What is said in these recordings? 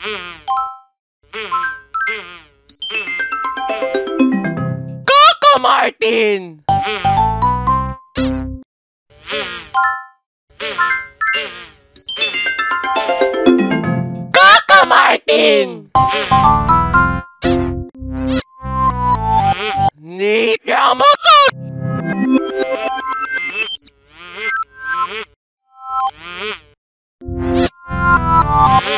Coco Martin! Coco Martin! Need your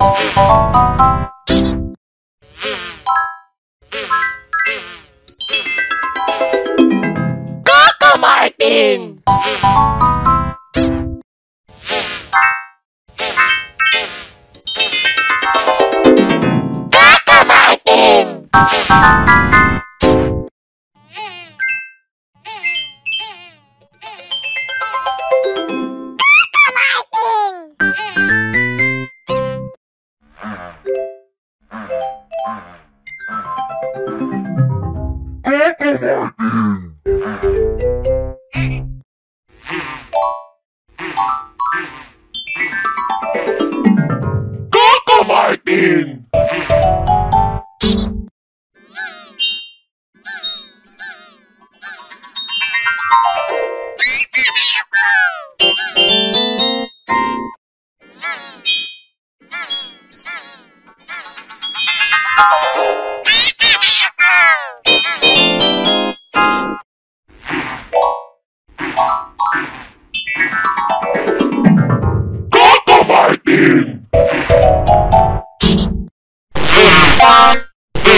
Coco Martin! Coco Martin!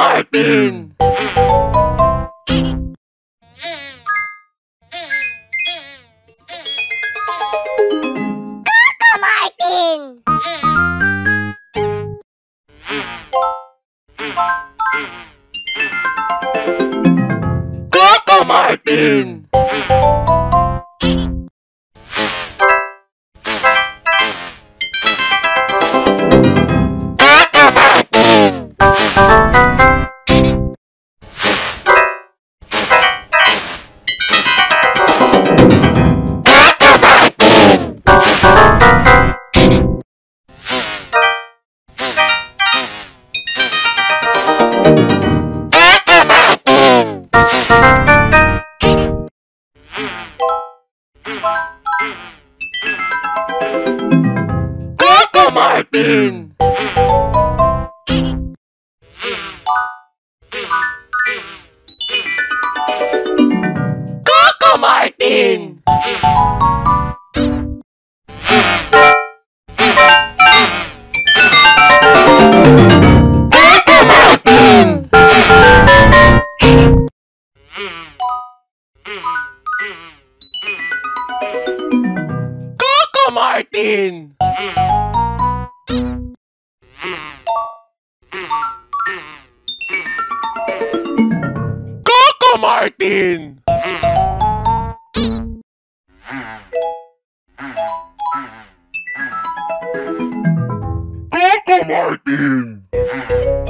Coco Martin! Martin! Coco Martin! Coco Martin! Coco Martin! Coco Martin!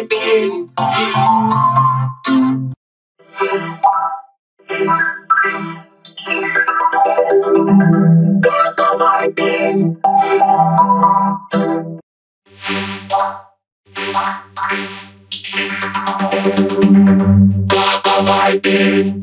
my pain. Back on my pain. Back on my.